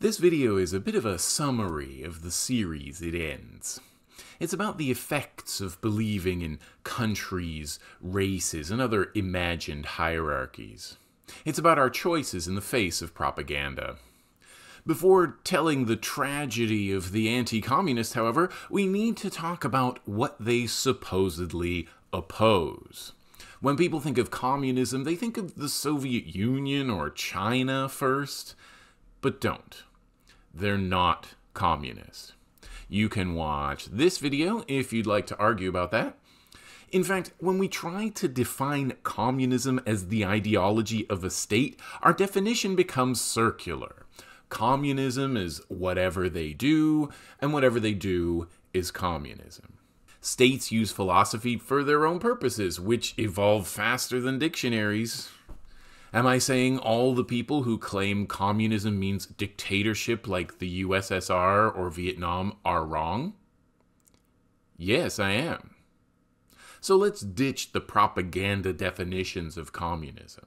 This video is a bit of a summary of the series it ends. It's about the effects of believing in countries, races, and other imagined hierarchies. It's about our choices in the face of propaganda. Before telling the tragedy of the anti-communists, however, we need to talk about what they supposedly oppose. When people think of communism, they think of the Soviet Union or China first, but don't. They're not communist. You can watch this video if you'd like to argue about that. In fact, when we try to define communism as the ideology of a state, our definition becomes circular. Communism is whatever they do, and whatever they do is communism. States use philosophy for their own purposes, which evolve faster than dictionaries. Am I saying all the people who claim communism means dictatorship like the USSR or Vietnam are wrong? Yes, I am. So let's ditch the propaganda definitions of communism.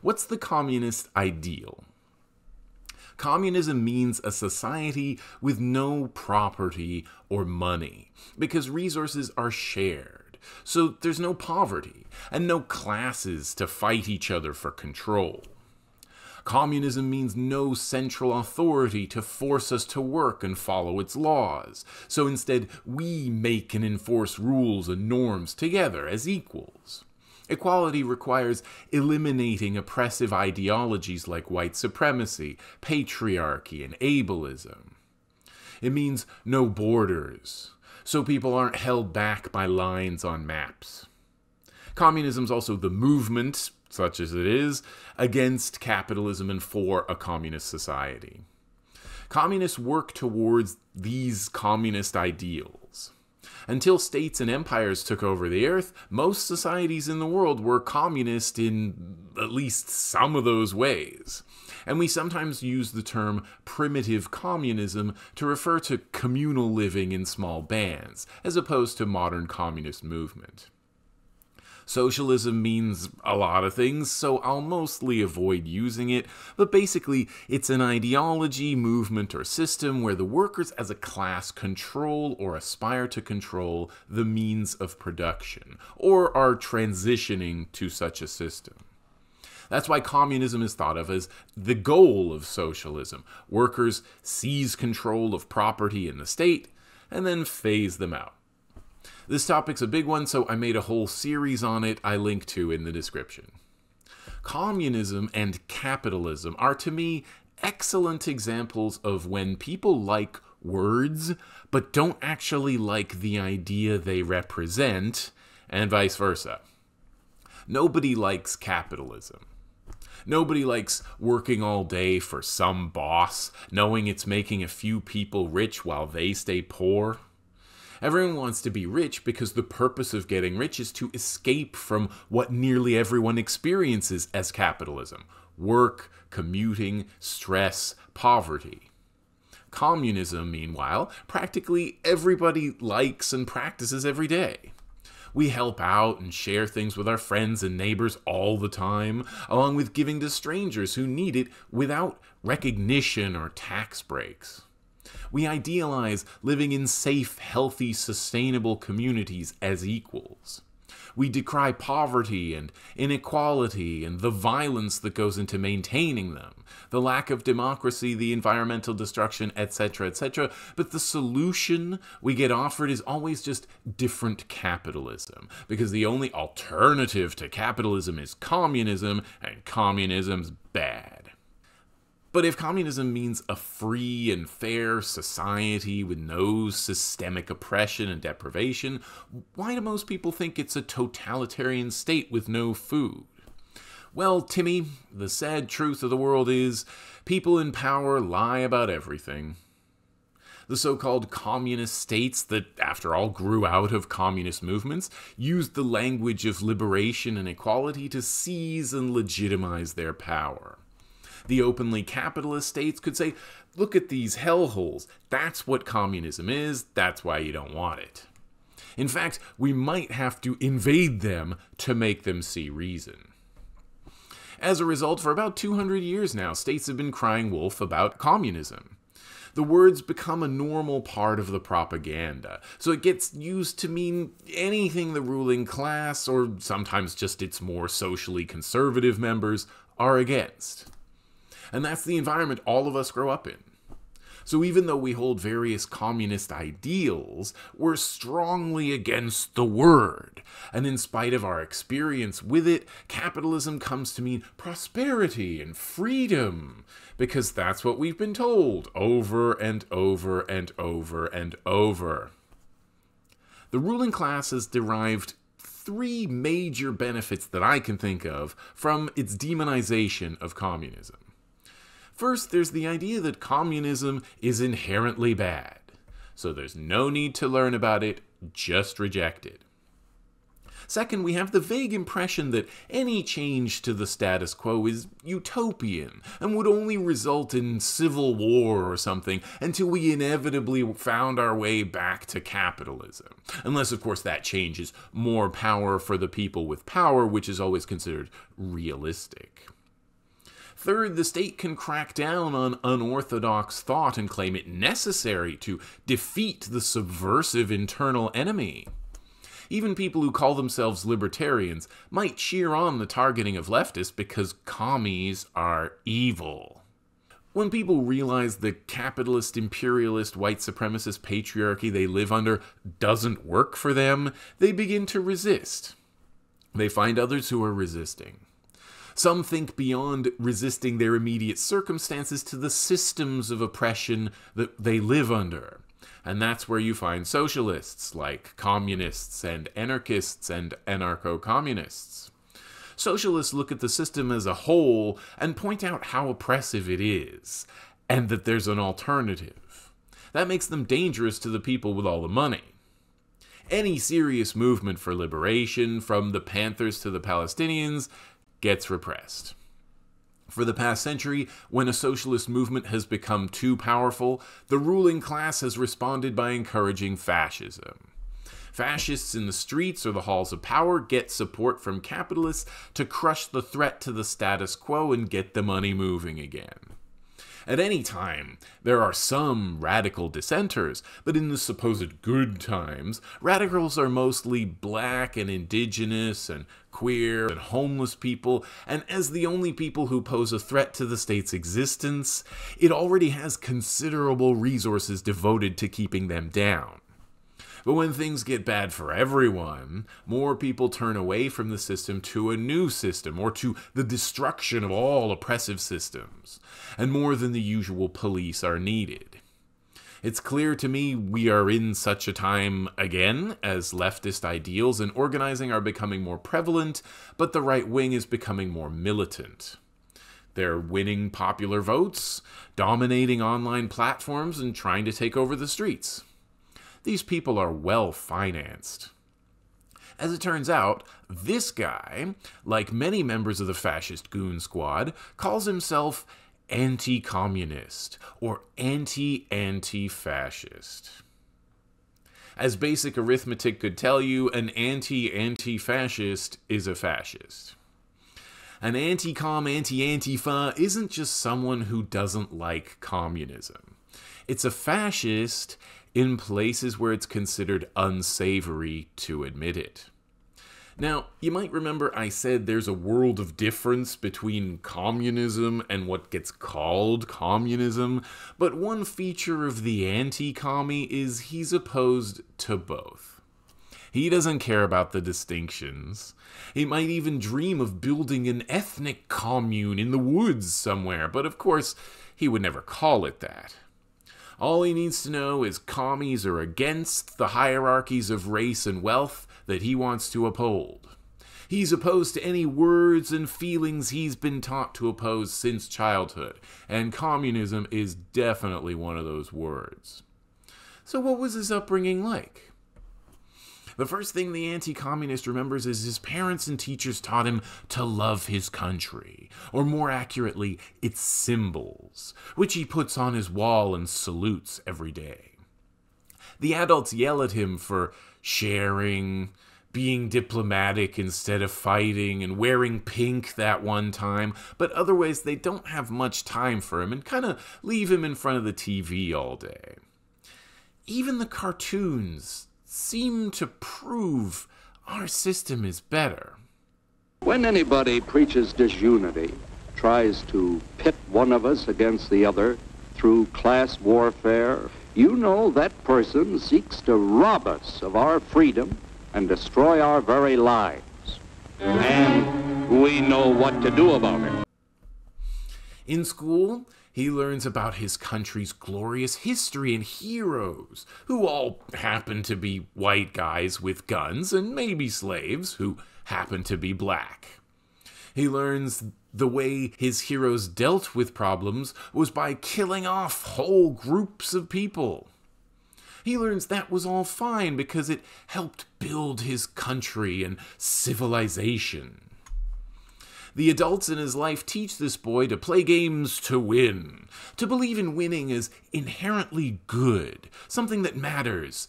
What's the communist ideal? Communism means a society with no property or money, because resources are shared. So there's no poverty and no classes to fight each other for control. Communism means no central authority to force us to work and follow its laws. So instead, we make and enforce rules and norms together as equals. Equality requires eliminating oppressive ideologies like white supremacy, patriarchy, and ableism. It means no borders, so people aren't held back by lines on maps. Communism is also the movement, such as it is, against capitalism and for a communist society. Communists work towards these communist ideals. Until states and empires took over the earth, most societies in the world were communist in at least some of those ways. And we sometimes use the term primitive communism to refer to communal living in small bands, as opposed to modern communist movement. Socialism means a lot of things, so I'll mostly avoid using it, but basically, it's an ideology, movement, or system where the workers as a class control or aspire to control the means of production, or are transitioning to such a system. That's why communism is thought of as the goal of socialism. Workers seize control of property in the state and then phase them out. This topic's a big one, so I made a whole series on it I link to in the description. Communism and capitalism are to me excellent examples of when people like words but don't actually like the idea they represent, and vice versa. Nobody likes capitalism. Nobody likes working all day for some boss, knowing it's making a few people rich while they stay poor. Everyone wants to be rich because the purpose of getting rich is to escape from what nearly everyone experiences as capitalism work, commuting, stress, poverty. Communism, meanwhile, practically everybody likes and practices every day. We help out and share things with our friends and neighbors all the time, along with giving to strangers who need it without recognition or tax breaks. We idealize living in safe, healthy, sustainable communities as equals. We decry poverty and inequality and the violence that goes into maintaining them, the lack of democracy, the environmental destruction, etc., etc. But the solution we get offered is always just different capitalism, because the only alternative to capitalism is communism, and communism's bad. But if communism means a free and fair society with no systemic oppression and deprivation, why do most people think it's a totalitarian state with no food? Well, Timmy, the sad truth of the world is people in power lie about everything. The so called communist states that, after all, grew out of communist movements used the language of liberation and equality to seize and legitimize their power the openly capitalist states could say, look at these hellholes. That's what communism is. That's why you don't want it. In fact, we might have to invade them to make them see reason. As a result, for about 200 years now, states have been crying wolf about communism. The words become a normal part of the propaganda, so it gets used to mean anything the ruling class, or sometimes just its more socially conservative members, are against. And that's the environment all of us grow up in. So even though we hold various communist ideals, we're strongly against the word. And in spite of our experience with it, capitalism comes to mean prosperity and freedom. Because that's what we've been told over and over and over and over. The ruling class has derived three major benefits that I can think of from its demonization of communism. First, there's the idea that communism is inherently bad, so there's no need to learn about it, just reject it. Second, we have the vague impression that any change to the status quo is utopian and would only result in civil war or something until we inevitably found our way back to capitalism. Unless, of course, that change is more power for the people with power, which is always considered realistic. Third, the state can crack down on unorthodox thought and claim it necessary to defeat the subversive internal enemy. Even people who call themselves libertarians might cheer on the targeting of leftists because commies are evil. When people realize the capitalist, imperialist, white supremacist patriarchy they live under doesn't work for them, they begin to resist. They find others who are resisting. Some think beyond resisting their immediate circumstances to the systems of oppression that they live under. And that's where you find socialists like communists and anarchists and anarcho communists. Socialists look at the system as a whole and point out how oppressive it is, and that there's an alternative. That makes them dangerous to the people with all the money. Any serious movement for liberation, from the Panthers to the Palestinians, gets repressed. For the past century, when a socialist movement has become too powerful, the ruling class has responded by encouraging fascism. Fascists in the streets or the halls of power get support from capitalists to crush the threat to the status quo and get the money moving again. At any time, there are some radical dissenters, but in the supposed good times, radicals are mostly black and indigenous and queer and homeless people, and as the only people who pose a threat to the state's existence, it already has considerable resources devoted to keeping them down. But when things get bad for everyone, more people turn away from the system to a new system or to the destruction of all oppressive systems, and more than the usual police are needed. It's clear to me we are in such a time again as leftist ideals and organizing are becoming more prevalent, but the right wing is becoming more militant. They're winning popular votes, dominating online platforms, and trying to take over the streets. These people are well financed. As it turns out, this guy, like many members of the fascist goon squad, calls himself anti communist or anti anti fascist. As basic arithmetic could tell you, an anti anti fascist is a fascist. An anti com anti antifa isn't just someone who doesn't like communism. It's a fascist in places where it's considered unsavory to admit it. Now, you might remember I said there's a world of difference between communism and what gets called communism, but one feature of the anti commie is he's opposed to both. He doesn't care about the distinctions. He might even dream of building an ethnic commune in the woods somewhere, but of course, he would never call it that. All he needs to know is commies are against the hierarchies of race and wealth that he wants to uphold. He's opposed to any words and feelings he's been taught to oppose since childhood, and communism is definitely one of those words. So, what was his upbringing like? The first thing the anti communist remembers is his parents and teachers taught him to love his country, or more accurately, its symbols, which he puts on his wall and salutes every day. The adults yell at him for sharing, being diplomatic instead of fighting and wearing pink that one time, but other ways they don't have much time for him and kind of leave him in front of the TV all day. Even the cartoons seem to prove our system is better. When anybody preaches disunity, tries to pit one of us against the other through class warfare, you know that person seeks to rob us of our freedom and destroy our very lives. And we know what to do about it. In school, he learns about his country's glorious history and heroes, who all happen to be white guys with guns and maybe slaves who happen to be black. He learns the way his heroes dealt with problems was by killing off whole groups of people. He learns that was all fine because it helped build his country and civilization. The adults in his life teach this boy to play games to win, to believe in winning as inherently good, something that matters,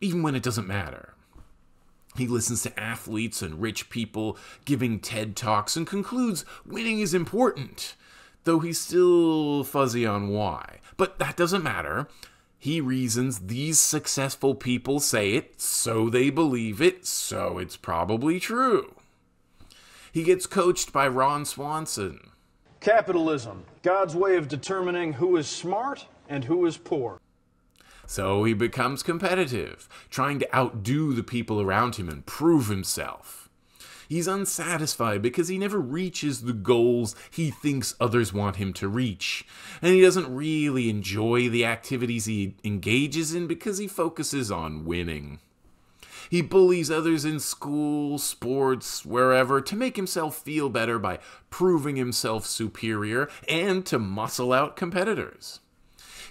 even when it doesn't matter. He listens to athletes and rich people giving TED Talks and concludes winning is important, though he's still fuzzy on why. But that doesn't matter. He reasons these successful people say it, so they believe it, so it's probably true. He gets coached by Ron Swanson. Capitalism, God's way of determining who is smart and who is poor. So he becomes competitive, trying to outdo the people around him and prove himself. He's unsatisfied because he never reaches the goals he thinks others want him to reach. And he doesn't really enjoy the activities he engages in because he focuses on winning. He bullies others in school, sports, wherever to make himself feel better by proving himself superior and to muscle out competitors.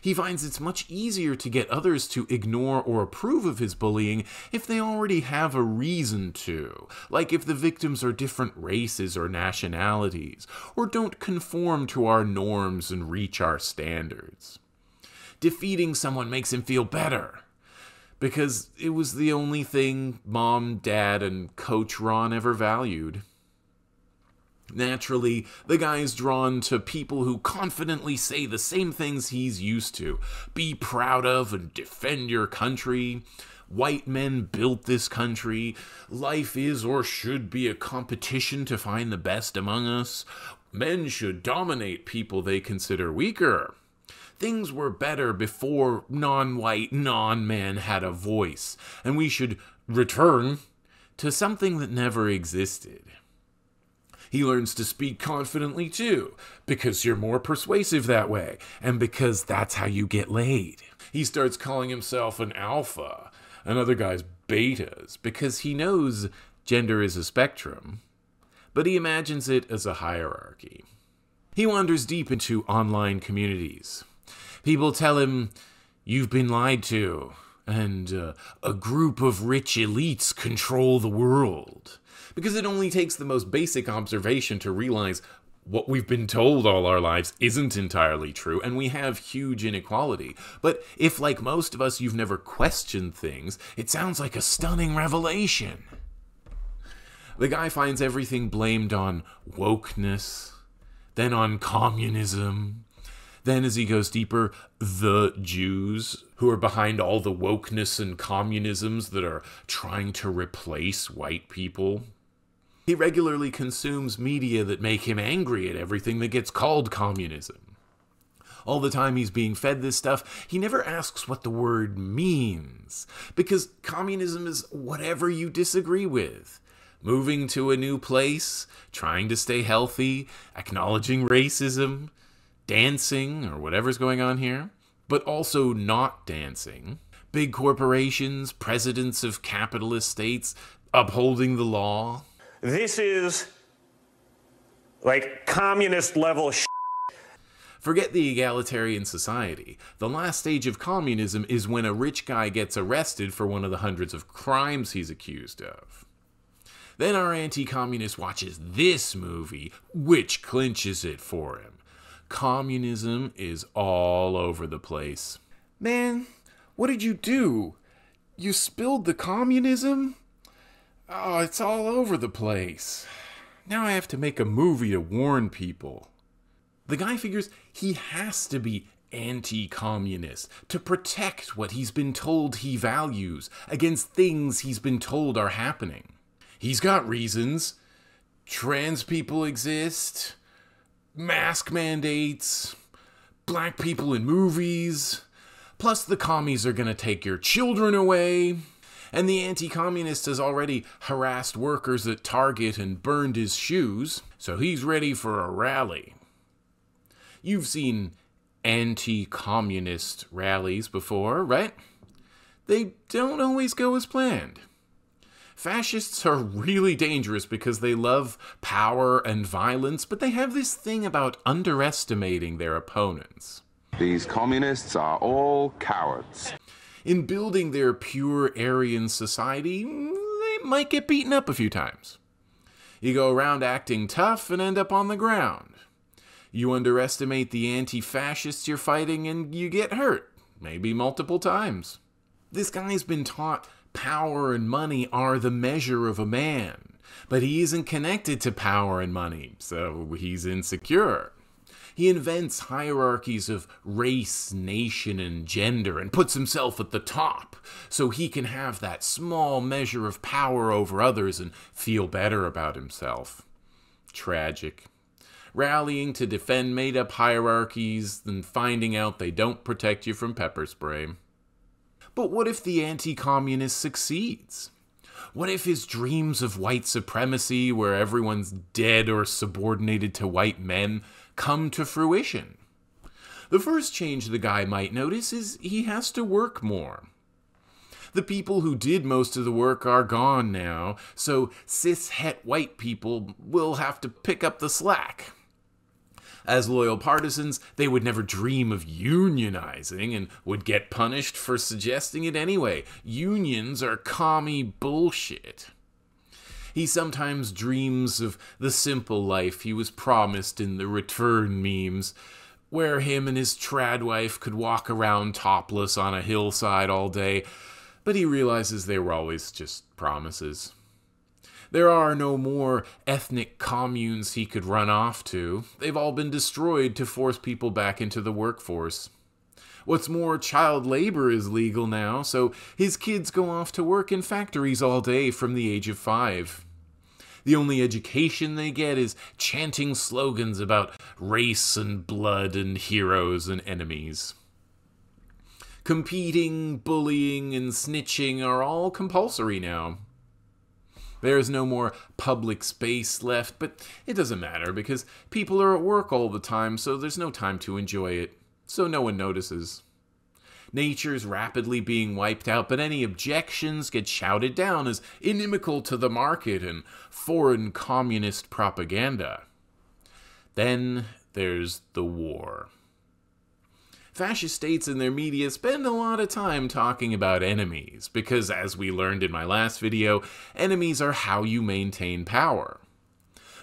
He finds it's much easier to get others to ignore or approve of his bullying if they already have a reason to, like if the victims are different races or nationalities, or don't conform to our norms and reach our standards. Defeating someone makes him feel better because it was the only thing mom, dad, and Coach Ron ever valued. Naturally, the guy's drawn to people who confidently say the same things he's used to be proud of and defend your country. White men built this country. Life is or should be a competition to find the best among us. Men should dominate people they consider weaker. Things were better before non white, non man had a voice, and we should return to something that never existed. He learns to speak confidently too, because you're more persuasive that way, and because that's how you get laid. He starts calling himself an alpha, and other guys betas, because he knows gender is a spectrum, but he imagines it as a hierarchy. He wanders deep into online communities, People tell him, You've been lied to, and uh, a group of rich elites control the world. Because it only takes the most basic observation to realize what we've been told all our lives isn't entirely true, and we have huge inequality. But if, like most of us, you've never questioned things, it sounds like a stunning revelation. The guy finds everything blamed on wokeness, then on communism, then, as he goes deeper, the Jews who are behind all the wokeness and communisms that are trying to replace white people. He regularly consumes media that make him angry at everything that gets called communism. All the time he's being fed this stuff, he never asks what the word means, because communism is whatever you disagree with moving to a new place, trying to stay healthy, acknowledging racism, dancing or whatever's going on here, but also not dancing. Big corporations, presidents of capitalist states upholding the law. This is like communist level sh- Forget the egalitarian society. The last stage of communism is when a rich guy gets arrested for one of the hundreds of crimes he's accused of. Then our anti communist watches this movie, which clinches it for him communism is all over the place. Man, what did you do? You spilled the communism? Oh, it's all over the place. Now I have to make a movie to warn people. The guy figures he has to be anti communist to protect what he's been told he values against things he's been told are happening. He's got reasons. Trans people exist, mask mandates, black people in movies, plus the commies are gonna take your children away. And the anti communist has already harassed workers at Target and burned his shoes, so he's ready for a rally. You've seen anti communist rallies before, right? They don't always go as planned. Fascists are really dangerous because they love power and violence, but they have this thing about underestimating their opponents. These communists are all cowards. In building their pure Aryan society, they might get beaten up a few times. You go around acting tough and end up on the ground. You underestimate the anti fascists you're fighting and you get hurt, maybe multiple times. This guy's been taught power and money are the measure of a man, but he isn't connected to power and money, so he's insecure. He invents hierarchies of race, nation, and gender and puts himself at the top so he can have that small measure of power over others and feel better about himself. Tragic. Rallying to defend made up hierarchies, and finding out they don't protect you from pepper spray. But what if the anti communist succeeds? What if his dreams of white supremacy, where everyone's dead or subordinated to white men, come to fruition? The first change the guy might notice is he has to work more. The people who did most of the work are gone now, so cis het white people will have to pick up the slack. As loyal partisans, they would never dream of unionizing and would get punished for suggesting it anyway. Unions are commie bullshit. He sometimes dreams of the simple life he was promised in the return memes, where him and his trad wife could walk around topless on a hillside all day, but he realizes they were always just promises. There are no more ethnic communes he could run off to. They've all been destroyed to force people back into the workforce. What's more, child labor is legal now, so his kids go off to work in factories all day from the age of five. The only education they get is chanting slogans about race and blood and heroes and enemies. Competing, bullying, and snitching are all compulsory now. There is no more public space left, but it doesn't matter because people are at work all the time, so there's no time to enjoy it, so no one notices. Nature's rapidly being wiped out, but any objections get shouted down as inimical to the market and foreign communist propaganda. Then there's the war. Fascist states and their media spend a lot of time talking about enemies, because as we learned in my last video, enemies are how you maintain power.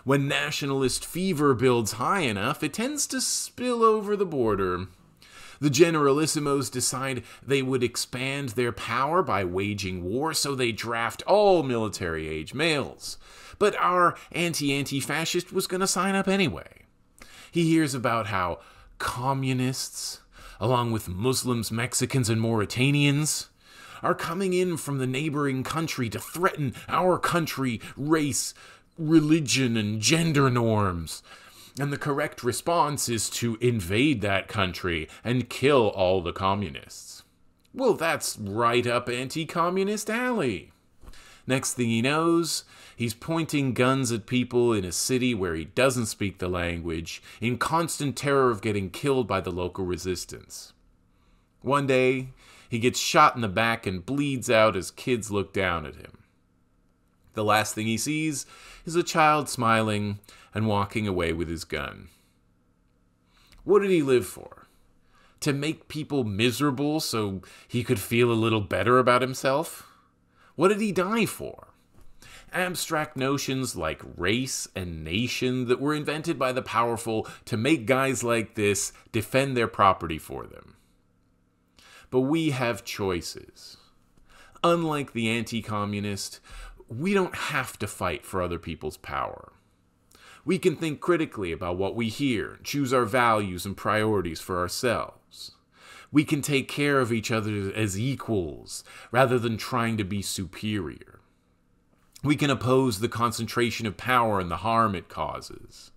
When nationalist fever builds high enough, it tends to spill over the border. The generalissimos decide they would expand their power by waging war, so they draft all military age males. But our anti anti fascist was going to sign up anyway. He hears about how communists, along with Muslims, Mexicans, and Mauritanians, are coming in from the neighboring country to threaten our country, race, religion, and gender norms. And the correct response is to invade that country and kill all the communists. Well, that's right up anti communist alley. Next thing he knows, he's pointing guns at people in a city where he doesn't speak the language, in constant terror of getting killed by the local resistance. One day, he gets shot in the back and bleeds out as kids look down at him. The last thing he sees is a child smiling and walking away with his gun. What did he live for? To make people miserable so he could feel a little better about himself? What did he die for? Abstract notions like race and nation that were invented by the powerful to make guys like this defend their property for them. But we have choices. Unlike the anti communist, we don't have to fight for other people's power. We can think critically about what we hear, choose our values and priorities for ourselves. We can take care of each other as equals rather than trying to be superior. We can oppose the concentration of power and the harm it causes.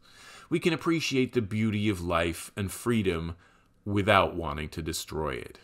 We can appreciate the beauty of life and freedom without wanting to destroy it.